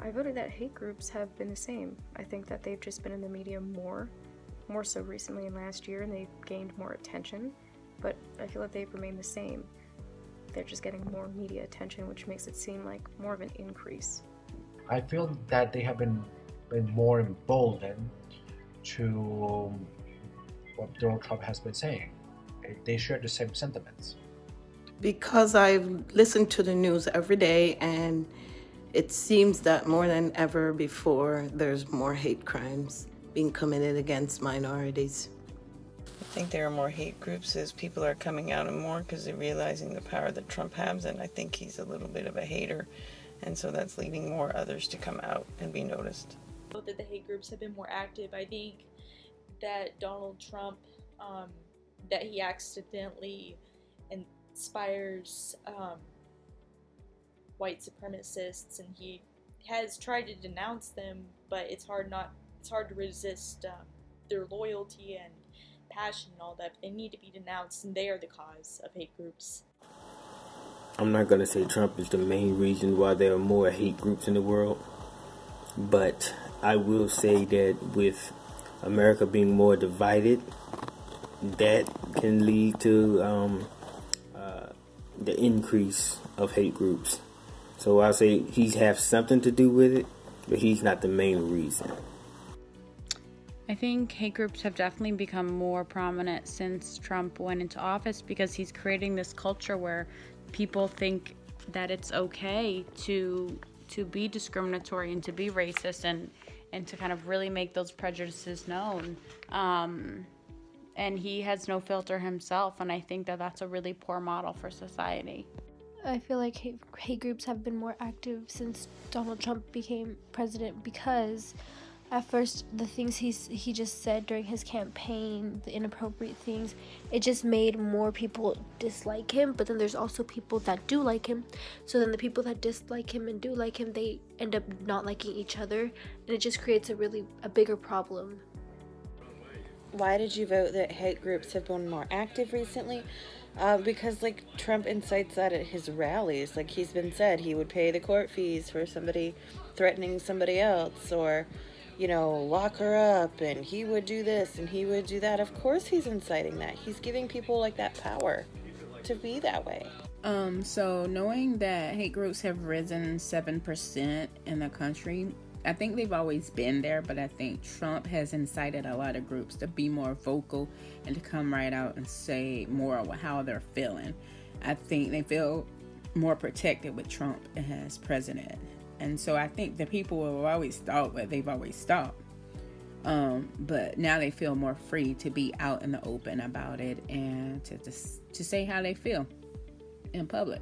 I voted that hate groups have been the same. I think that they've just been in the media more, more so recently in last year, and they've gained more attention, but I feel like they've remained the same. They're just getting more media attention, which makes it seem like more of an increase. I feel that they have been, been more emboldened to what Donald Trump has been saying. They share the same sentiments. Because I've listened to the news every day and it seems that more than ever before, there's more hate crimes being committed against minorities. I think there are more hate groups as people are coming out and more because they're realizing the power that Trump has, and I think he's a little bit of a hater, and so that's leading more others to come out and be noticed. That the hate groups have been more active. I think that Donald Trump, um, that he accidentally inspires um, white supremacists, and he has tried to denounce them, but it's hard not it's hard to resist um, their loyalty and passion and all that. They need to be denounced, and they are the cause of hate groups. I'm not gonna say Trump is the main reason why there are more hate groups in the world, but I will say that with America being more divided, that can lead to um, uh, the increase of hate groups. So I say he's have something to do with it, but he's not the main reason. I think hate groups have definitely become more prominent since Trump went into office because he's creating this culture where people think that it's okay to to be discriminatory and to be racist and and to kind of really make those prejudices known. Um, and he has no filter himself, and I think that that's a really poor model for society. I feel like hate, hate groups have been more active since Donald Trump became president because at first the things he's he just said during his campaign the inappropriate things it just made more people dislike him but then there's also people that do like him. So then the people that dislike him and do like him they end up not liking each other and it just creates a really a bigger problem why did you vote that hate groups have been more active recently uh, because like Trump incites that at his rallies. Like he's been said, he would pay the court fees for somebody threatening somebody else, or you know, lock her up, and he would do this and he would do that. Of course, he's inciting that. He's giving people like that power to be that way. Um, so knowing that hate groups have risen seven percent in the country I think they've always been there, but I think Trump has incited a lot of groups to be more vocal and to come right out and say more of how they're feeling. I think they feel more protected with Trump as president. And so I think the people have always thought what they've always thought. Um, but now they feel more free to be out in the open about it and to, to, to say how they feel in public.